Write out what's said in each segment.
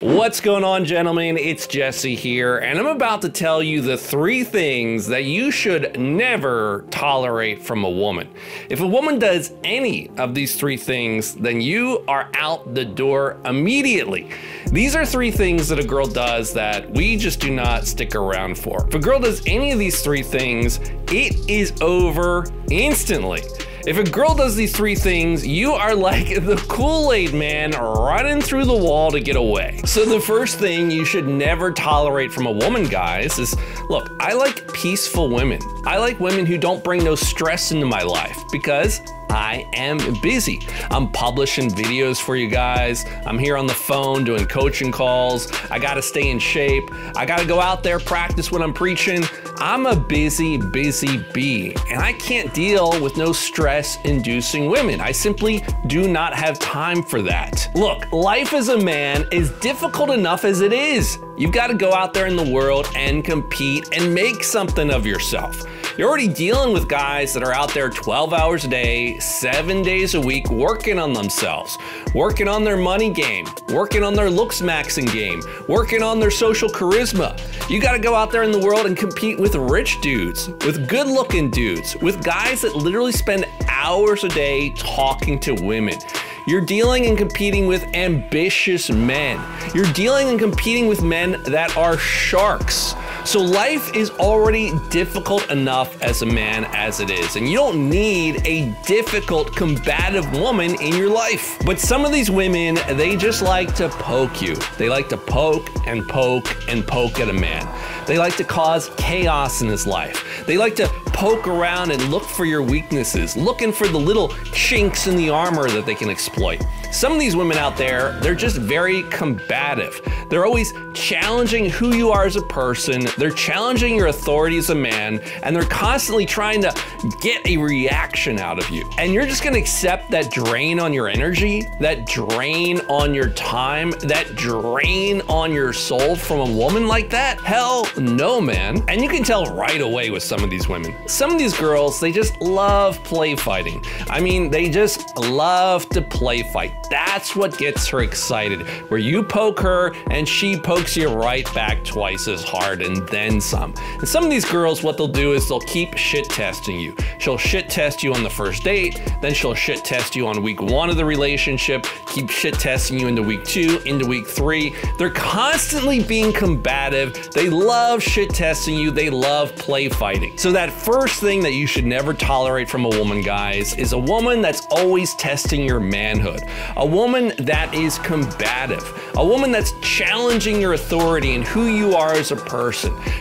What's going on, gentlemen? It's Jesse here, and I'm about to tell you the three things that you should never tolerate from a woman. If a woman does any of these three things, then you are out the door immediately. These are three things that a girl does that we just do not stick around for. If a girl does any of these three things, it is over instantly. If a girl does these three things, you are like the Kool-Aid man running through the wall to get away. So the first thing you should never tolerate from a woman, guys, is look, I like peaceful women. I like women who don't bring no stress into my life because I am busy. I'm publishing videos for you guys. I'm here on the phone doing coaching calls. I gotta stay in shape. I gotta go out there, practice what I'm preaching. I'm a busy, busy bee, and I can't deal with no stress inducing women. I simply do not have time for that. Look, life as a man is difficult enough as it is. You've got to go out there in the world and compete and make something of yourself. You're already dealing with guys that are out there 12 hours a day, seven days a week, working on themselves, working on their money game, working on their looks maxing game, working on their social charisma. You got to go out there in the world and compete with rich dudes, with good looking dudes, with guys that literally spend hours a day talking to women. You're dealing and competing with ambitious men. You're dealing and competing with men that are sharks. So life is already difficult enough as a man as it is, and you don't need a difficult, combative woman in your life. But some of these women, they just like to poke you. They like to poke and poke and poke at a man. They like to cause chaos in his life. They like to poke around and look for your weaknesses, looking for the little chinks in the armor that they can exploit. Some of these women out there, they're just very combative. They're always challenging who you are as a person, they're challenging your authority as a man, and they're constantly trying to get a reaction out of you. And you're just gonna accept that drain on your energy, that drain on your time, that drain on your soul from a woman like that? Hell no, man. And you can tell right away with some of these women. Some of these girls, they just love play fighting. I mean, they just love to play fight. That's what gets her excited. Where you poke her and she pokes you right back twice as hard and then some. And some of these girls, what they'll do is they'll keep shit testing you. She'll shit test you on the first date, then she'll shit test you on week one of the relationship, keep shit testing you into week two, into week three. They're constantly being combative. They love shit testing you. They love play fighting. So that first thing that you should never tolerate from a woman, guys, is a woman that's always testing your manhood. A woman that is combative. A woman that's challenging your authority and who you are as a person.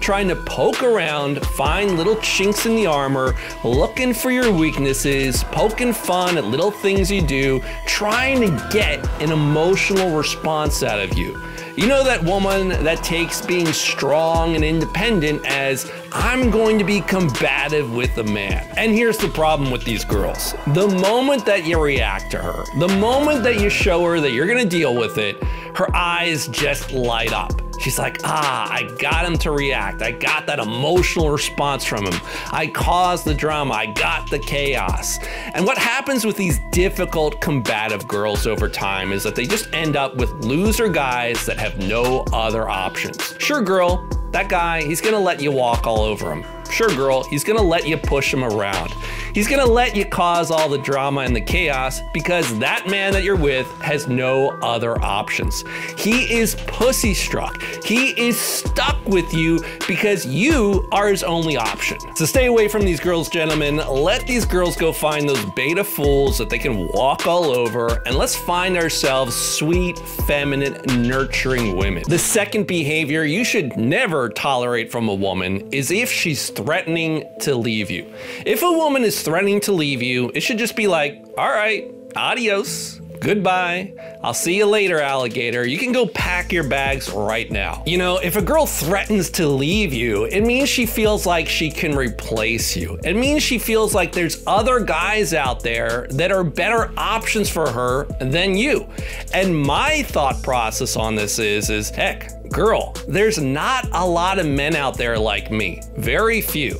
Trying to poke around, find little chinks in the armor, looking for your weaknesses, poking fun at little things you do, trying to get an emotional response out of you. You know that woman that takes being strong and independent as I'm going to be combative with a man. And here's the problem with these girls. The moment that you react to her, the moment that you show her that you're gonna deal with it, her eyes just light up. She's like, ah, I got him to react. I got that emotional response from him. I caused the drama. I got the chaos. And what happens with these difficult, combative girls over time is that they just end up with loser guys that have no other options. Sure, girl, that guy, he's gonna let you walk all over him. Sure, girl, he's gonna let you push him around. He's gonna let you cause all the drama and the chaos because that man that you're with has no other options. He is pussy struck. He is stuck with you because you are his only option. So stay away from these girls, gentlemen. Let these girls go find those beta fools that they can walk all over, and let's find ourselves sweet, feminine, nurturing women. The second behavior you should never tolerate from a woman is if she's threatening to leave you. If a woman is threatening to leave you, it should just be like, all right, adios. Goodbye. I'll see you later, alligator. You can go pack your bags right now. You know, if a girl threatens to leave you, it means she feels like she can replace you. It means she feels like there's other guys out there that are better options for her than you. And my thought process on this is, is heck, girl, there's not a lot of men out there like me. Very few.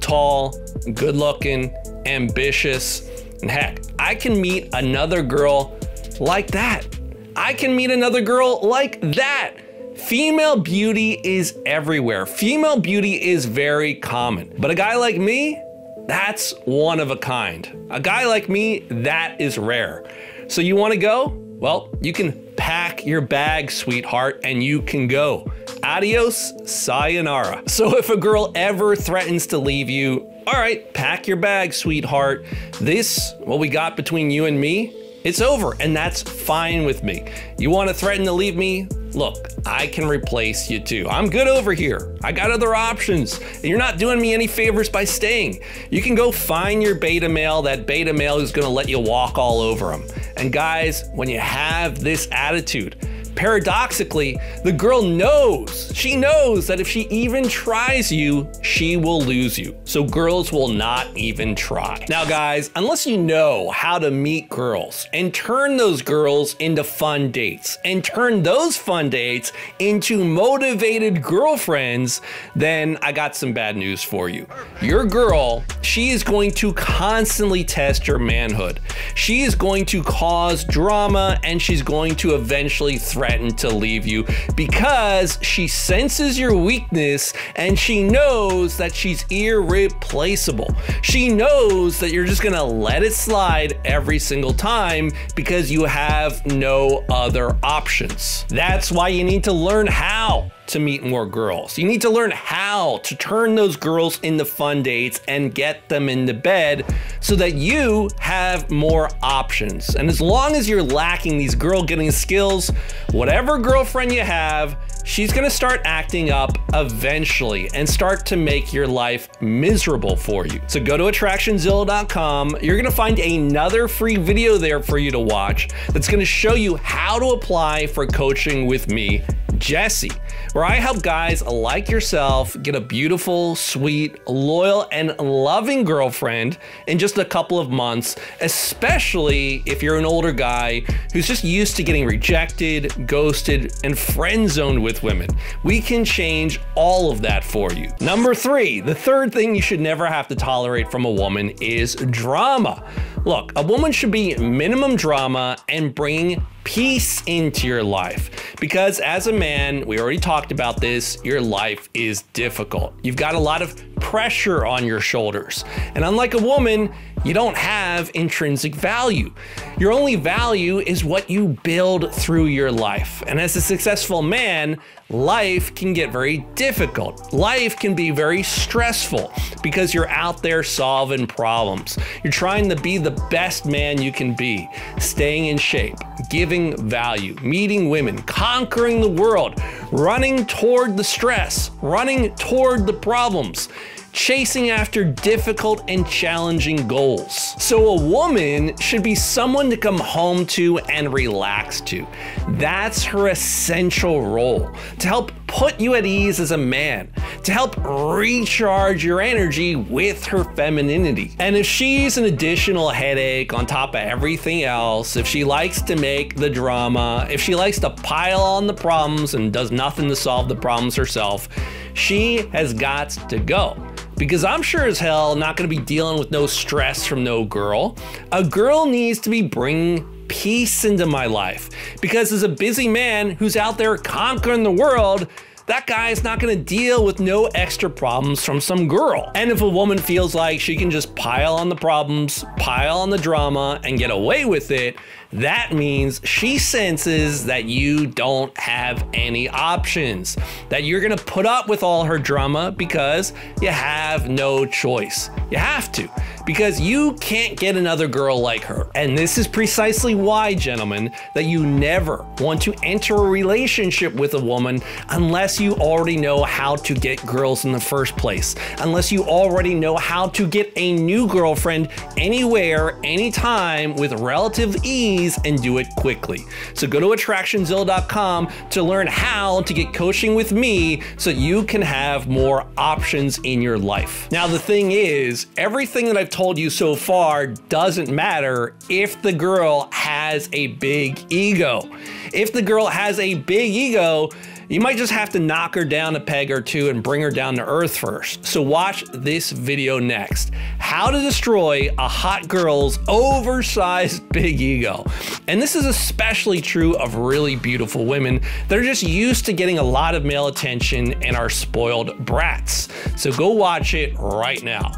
Tall, good looking, ambitious, and heck, I can meet another girl like that. I can meet another girl like that. Female beauty is everywhere. Female beauty is very common. But a guy like me, that's one of a kind. A guy like me, that is rare. So you want to go? Well, you can pack your bag, sweetheart, and you can go. Adios, sayonara. So if a girl ever threatens to leave you, all right, pack your bag, sweetheart. This, what we got between you and me, it's over, and that's fine with me. You want to threaten to leave me? Look, I can replace you too. I'm good over here. I got other options. And you're not doing me any favors by staying. You can go find your beta male. That beta male going to let you walk all over him. And guys, when you have this attitude, paradoxically, the girl knows, she knows that if she even tries you, she will lose you. So girls will not even try. Now guys, unless you know how to meet girls and turn those girls into fun dates and turn those fun dates into motivated girlfriends, then I got some bad news for you. Your girl, she is going to constantly test your manhood. She is going to cause drama and she's going to eventually threaten to leave you because she senses your weakness and she knows that she's irreplaceable. She knows that you're just gonna let it slide every single time because you have no other options. That's why you need to learn how to meet more girls. You need to learn how to turn those girls into fun dates and get them into bed so that you have more options. And as long as you're lacking these girl getting skills, whatever girlfriend you have, she's gonna start acting up eventually and start to make your life miserable for you. So go to attractionzilla.com. You're gonna find another free video there for you to watch that's gonna show you how to apply for coaching with me Jesse, where I help guys like yourself get a beautiful, sweet, loyal, and loving girlfriend in just a couple of months, especially if you're an older guy who's just used to getting rejected, ghosted, and friend zoned with women. We can change all of that for you. Number three, the third thing you should never have to tolerate from a woman is drama. Look, a woman should be minimum drama and bring peace into your life. Because as a man, we already talked about this, your life is difficult. You've got a lot of pressure on your shoulders. And unlike a woman, you don't have intrinsic value. Your only value is what you build through your life. And as a successful man, life can get very difficult. Life can be very stressful because you're out there solving problems. You're trying to be the best man you can be, staying in shape, giving value, meeting women, conquering the world, running toward the stress, running toward the problems chasing after difficult and challenging goals. So a woman should be someone to come home to and relax to. That's her essential role to help put you at ease as a man, to help recharge your energy with her femininity. And if she's an additional headache on top of everything else, if she likes to make the drama, if she likes to pile on the problems and does nothing to solve the problems herself, she has got to go because I'm sure as hell not to be dealing with no stress from no girl. A girl needs to be bringing peace into my life because as a busy man who's out there conquering the world, that guy is not gonna deal with no extra problems from some girl. And if a woman feels like she can just pile on the problems, pile on the drama, and get away with it, that means she senses that you don't have any options, that you're gonna put up with all her drama because you have no choice. You have to, because you can't get another girl like her. And this is precisely why, gentlemen, that you never want to enter a relationship with a woman unless you already know how to get girls in the first place, unless you already know how to get a new girlfriend anywhere, anytime with relative ease and do it quickly. So go to attractionzilla.com to learn how to get coaching with me so you can have more options in your life. Now, the thing is, everything that I've told you so far doesn't matter if the girl has a big ego. If the girl has a big ego, you might just have to knock her down a peg or two and bring her down to earth first. So watch this video next. How to destroy a hot girl's oversized big ego. And this is especially true of really beautiful women that are just used to getting a lot of male attention and are spoiled brats. So go watch it right now.